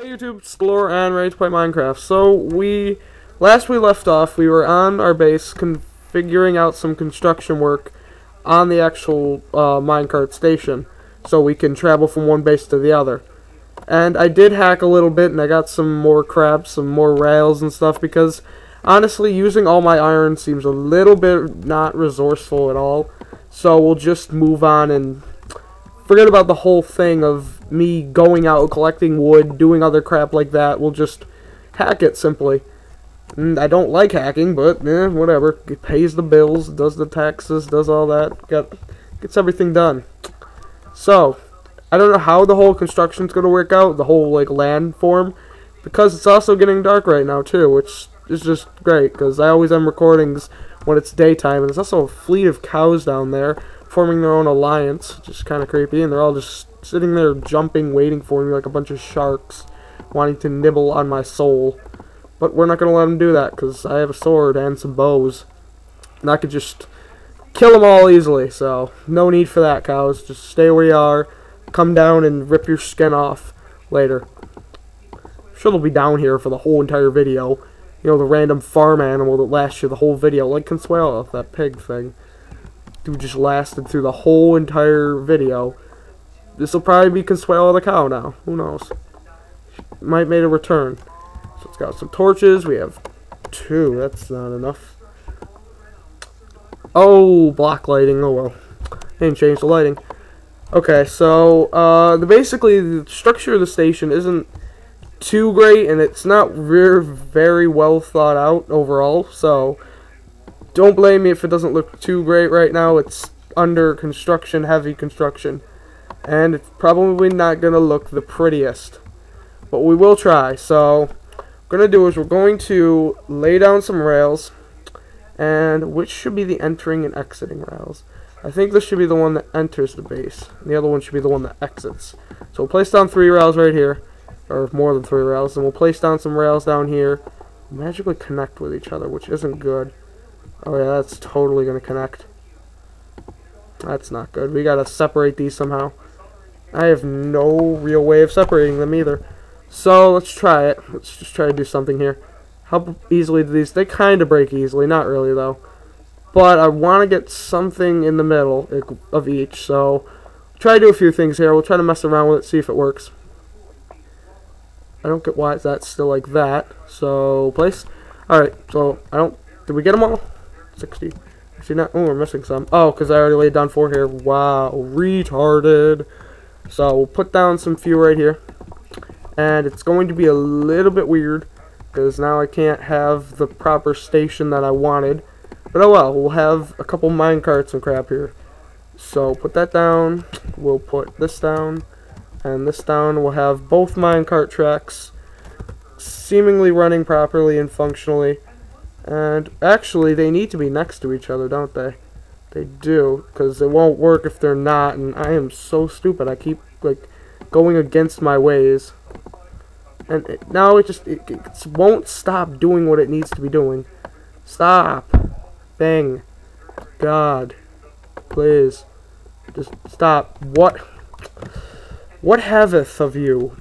Hey YouTube, Galore and ready to play Minecraft. So we, last we left off, we were on our base configuring out some construction work on the actual uh, minecart station, so we can travel from one base to the other. And I did hack a little bit, and I got some more crabs, some more rails and stuff, because honestly, using all my iron seems a little bit not resourceful at all. So we'll just move on and forget about the whole thing of me going out collecting wood, doing other crap like that. We'll just hack it simply. And I don't like hacking, but eh, whatever. It pays the bills, does the taxes, does all that. Got gets everything done. So, I don't know how the whole construction's gonna work out, the whole like land form, because it's also getting dark right now too, which is just great. Because I always am recordings when it's daytime, and there's also a fleet of cows down there forming their own alliance, which is kind of creepy, and they're all just sitting there jumping, waiting for me like a bunch of sharks, wanting to nibble on my soul. But we're not going to let them do that, because I have a sword and some bows. And I could just kill them all easily, so no need for that, cows. Just stay where you are, come down and rip your skin off later. Sure they'll be down here for the whole entire video. You know, the random farm animal that lasts you the whole video, like Consuelo, that pig thing who just lasted through the whole entire video. This will probably be Consuelo the cow now. Who knows? Might made a return. So it's got some torches. We have two. That's not enough. Oh, block lighting. Oh well. Didn't change the lighting. Okay, so uh, the basically the structure of the station isn't too great, and it's not very very well thought out overall. So don't blame me if it doesn't look too great right now. It's under construction, heavy construction. And it's probably not going to look the prettiest. But we will try. So, we're going to do is we're going to lay down some rails. And which should be the entering and exiting rails? I think this should be the one that enters the base. The other one should be the one that exits. So we'll place down three rails right here. Or more than three rails. And we'll place down some rails down here. Magically connect with each other, which isn't good. Oh yeah, that's totally going to connect. That's not good. We got to separate these somehow. I have no real way of separating them either. So, let's try it. Let's just try to do something here. How easily do these... They kind of break easily. Not really, though. But I want to get something in the middle of each. So, try to do a few things here. We'll try to mess around with it, see if it works. I don't get why that's still like that. So, place. Alright, so, I don't... Did we get them all? 60. See not? Oh, we're missing some. Oh, because I already laid down four here. Wow, retarded. So we'll put down some few right here. And it's going to be a little bit weird. Because now I can't have the proper station that I wanted. But oh well, we'll have a couple mine carts and crap here. So put that down. We'll put this down. And this down. We'll have both mine cart tracks seemingly running properly and functionally. And actually, they need to be next to each other, don't they? They do, because it won't work if they're not, and I am so stupid. I keep, like, going against my ways. And it, now it just, it, it won't stop doing what it needs to be doing. Stop. Bang. God. Please. Just stop. What? What haveth of you,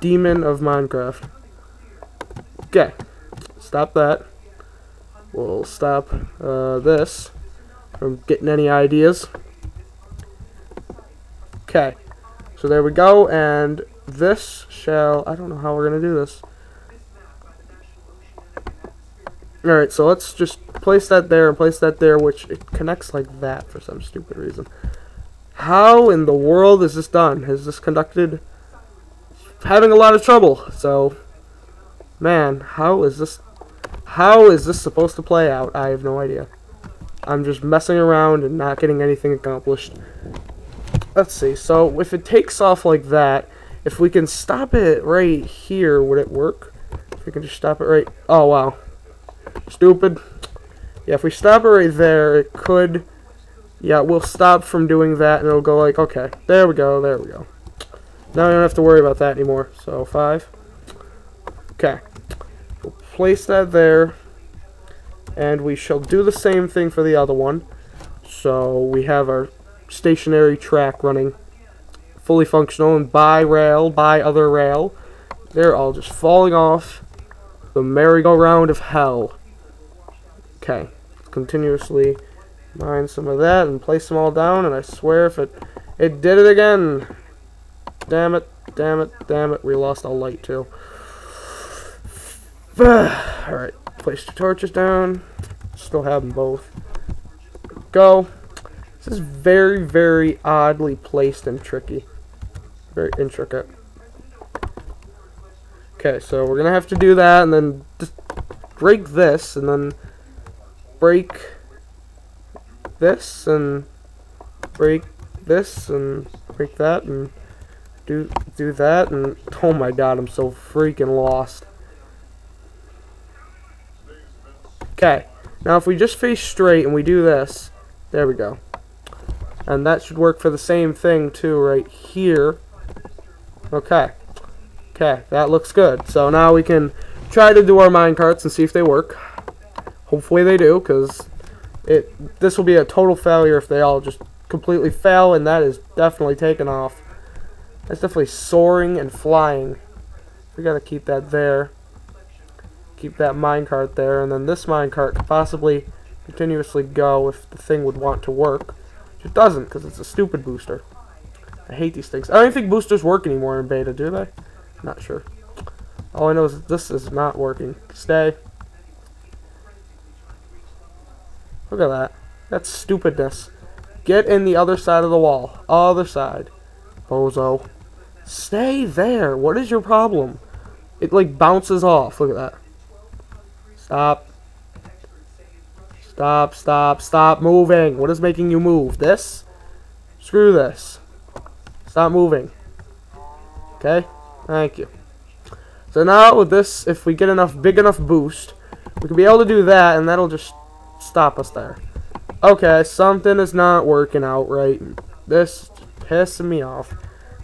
demon of Minecraft? Okay. Stop that. We'll stop uh, this from getting any ideas. Okay, so there we go, and this shall, I don't know how we're going to do this. Alright, so let's just place that there and place that there, which it connects like that for some stupid reason. How in the world is this done? Is this conducted? Having a lot of trouble, so, man, how is this how is this supposed to play out? I have no idea. I'm just messing around and not getting anything accomplished. Let's see. So, if it takes off like that, if we can stop it right here, would it work? If we can just stop it right... Oh, wow. Stupid. Yeah, if we stop it right there, it could... Yeah, we'll stop from doing that, and it'll go like, okay, there we go, there we go. Now I don't have to worry about that anymore. So, five. Okay We'll place that there. And we shall do the same thing for the other one. So we have our stationary track running fully functional and by rail, by other rail. They're all just falling off the merry-go-round of hell. Okay, continuously mine some of that and place them all down, and I swear if it it did it again. Damn it, damn it, damn it. We lost our light too. Alright, place the torches down. Still have them both. Go. This is very, very oddly placed and tricky. Very intricate. Okay, so we're gonna have to do that and then just break this and then break this and break this and break that and do do that and oh my god I'm so freaking lost okay now if we just face straight and we do this there we go and that should work for the same thing too right here okay Okay, that looks good. So now we can try to do our minecarts and see if they work. Hopefully they do, because it this will be a total failure if they all just completely fail, and that is definitely taken off. That's definitely soaring and flying. We gotta keep that there. Keep that minecart there, and then this minecart could possibly continuously go if the thing would want to work. It doesn't, because it's a stupid booster. I hate these things. I don't think boosters work anymore in beta, do they? Not sure. All I know is this is not working. Stay. Look at that. That's stupidness. Get in the other side of the wall. Other side. Bozo. Stay there. What is your problem? It like bounces off. Look at that. Stop. Stop, stop, stop moving. What is making you move? This? Screw this. Stop moving. Okay? Thank you. So now with this, if we get enough big enough boost, we can be able to do that, and that'll just stop us there. Okay, something is not working out right. This pissing me off.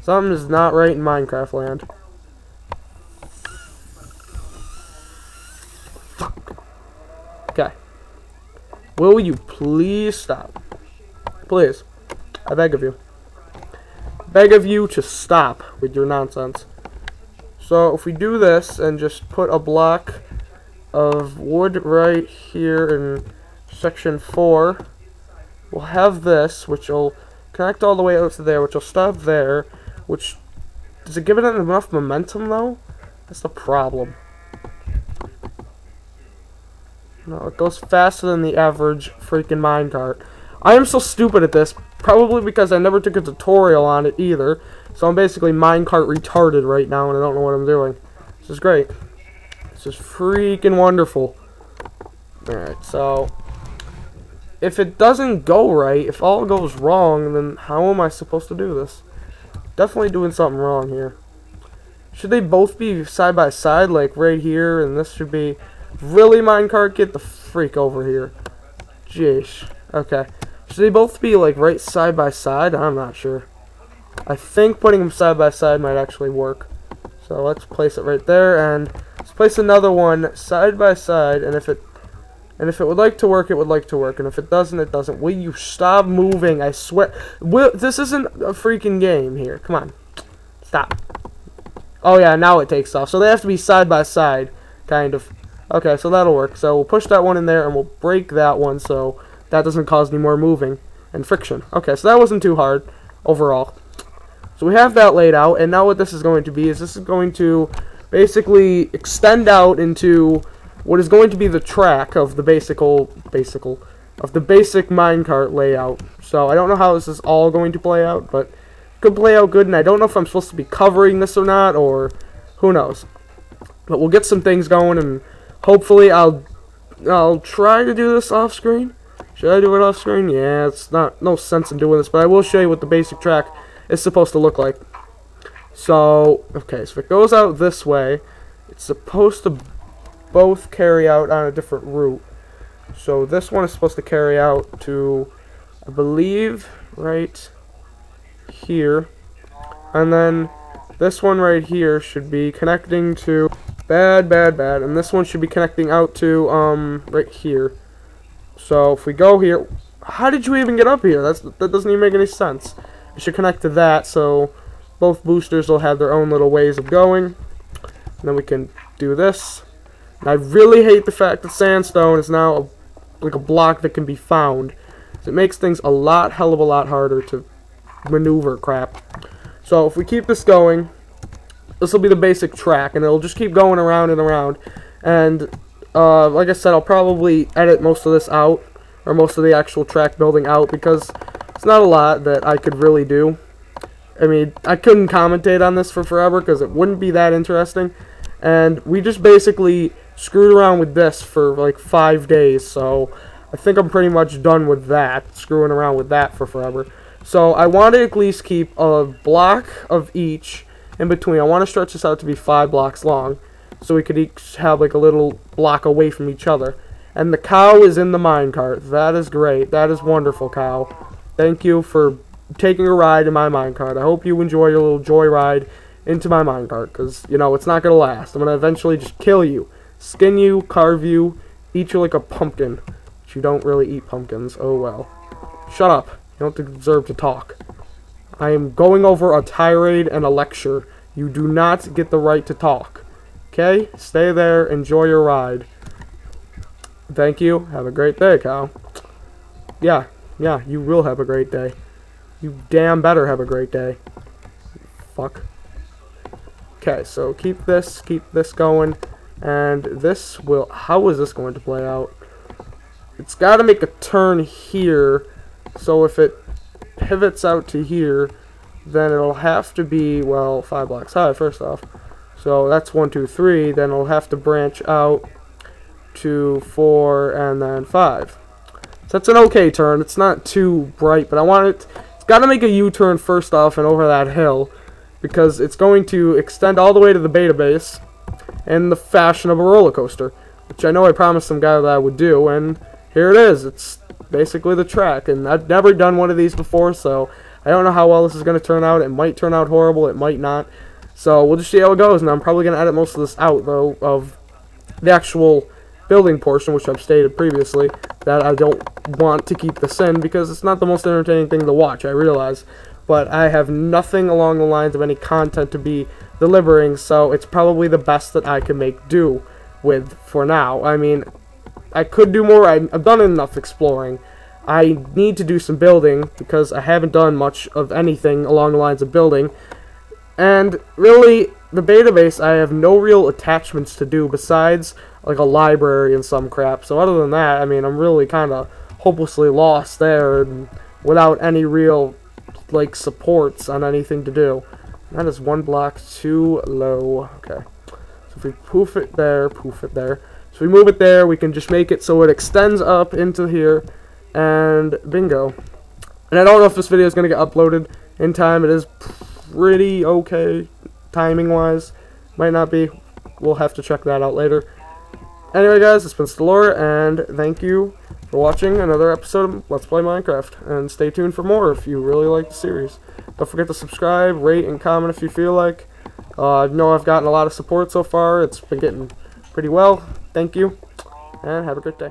Something is not right in Minecraft land. Okay. Will you please stop? Please. I beg of you. Beg of you to stop with your nonsense. So if we do this and just put a block of wood right here in section 4, we'll have this, which will connect all the way out to there, which will stop there, which, does it give it enough momentum though? That's the problem. No, it goes faster than the average freaking minecart. I am so stupid at this, probably because I never took a tutorial on it either. So I'm basically minecart retarded right now, and I don't know what I'm doing. This is great. This is freaking wonderful. Alright, so... If it doesn't go right, if all goes wrong, then how am I supposed to do this? Definitely doing something wrong here. Should they both be side by side, like right here, and this should be... Really, minecart? Get the freak over here. Jeez. Okay. Should they both be, like, right side by side? I'm not sure. I think putting them side by side might actually work. So let's place it right there, and let's place another one side by side, and if it and if it would like to work, it would like to work, and if it doesn't, it doesn't. Will you stop moving? I swear. Will, this isn't a freaking game here. Come on. Stop. Oh yeah, now it takes off. So they have to be side by side, kind of. Okay, so that'll work. So we'll push that one in there, and we'll break that one so that doesn't cause any more moving and friction. Okay, so that wasn't too hard overall. So we have that laid out, and now what this is going to be is this is going to basically extend out into what is going to be the track of the basical, basical, of the basic minecart layout. So I don't know how this is all going to play out, but could play out good, and I don't know if I'm supposed to be covering this or not, or who knows. But we'll get some things going, and hopefully I'll I'll try to do this off screen. Should I do it off screen? Yeah, it's not no sense in doing this, but I will show you what the basic track is supposed to look like. So, okay, so if it goes out this way, it's supposed to both carry out on a different route. So this one is supposed to carry out to, I believe, right here. And then this one right here should be connecting to bad, bad, bad. And this one should be connecting out to, um, right here. So if we go here, how did you even get up here? That's That doesn't even make any sense. It should connect to that, so both boosters will have their own little ways of going. And then we can do this. And I really hate the fact that sandstone is now a, like a block that can be found. It makes things a lot, hell of a lot harder to maneuver crap. So if we keep this going, this will be the basic track, and it'll just keep going around and around. And uh, like I said, I'll probably edit most of this out, or most of the actual track building out, because it's not a lot that I could really do. I mean, I couldn't commentate on this for forever, because it wouldn't be that interesting. And we just basically screwed around with this for like five days, so I think I'm pretty much done with that, screwing around with that for forever. So I want to at least keep a block of each in between. I want to stretch this out to be five blocks long, so we could each have like a little block away from each other. And the cow is in the minecart. That is great. That is wonderful, cow. Thank you for taking a ride in my minecart. I hope you enjoy your little joyride into my minecart, because, you know, it's not going to last. I'm going to eventually just kill you, skin you, carve you, eat you like a pumpkin. But you don't really eat pumpkins. Oh, well. Shut up. You don't deserve to talk. I am going over a tirade and a lecture. You do not get the right to talk. Okay? Stay there. Enjoy your ride. Thank you. Have a great day, Kyle. Yeah. Yeah, you will have a great day. You damn better have a great day. Fuck. Okay, so keep this, keep this going, and this will, how is this going to play out? It's got to make a turn here, so if it pivots out to here, then it'll have to be, well, five blocks high, first off. So that's one, two, three, then it'll have to branch out to four, and then five. So that's an okay turn. It's not too bright, but I want it, it's got to make a U-turn first off and over that hill, because it's going to extend all the way to the beta base in the fashion of a roller coaster, which I know I promised some guy that I would do, and here it is. It's basically the track, and I've never done one of these before, so I don't know how well this is going to turn out. It might turn out horrible, it might not. So we'll just see how it goes, and I'm probably going to edit most of this out, though, of the actual building portion, which I've stated previously, that I don't want to keep this in, because it's not the most entertaining thing to watch, I realize but I have nothing along the lines of any content to be delivering, so it's probably the best that I can make do with for now. I mean, I could do more. I've done enough exploring. I need to do some building because I haven't done much of anything along the lines of building. And really, the beta base, I have no real attachments to do besides like a library and some crap. So other than that, I mean, I'm really kind of hopelessly lost there and without any real like supports on anything to do. That is one block too low. Okay. So if we poof it there, poof it there. So we move it there, we can just make it so it extends up into here, and bingo. And I don't know if this video is going to get uploaded in time. It is pretty okay timing-wise. Might not be. We'll have to check that out later. Anyway, guys, it's been and thank you for watching another episode of Let's Play Minecraft. And stay tuned for more if you really like the series. Don't forget to subscribe, rate, and comment if you feel like. Uh, I know I've gotten a lot of support so far. It's been getting pretty well. Thank you, and have a great day.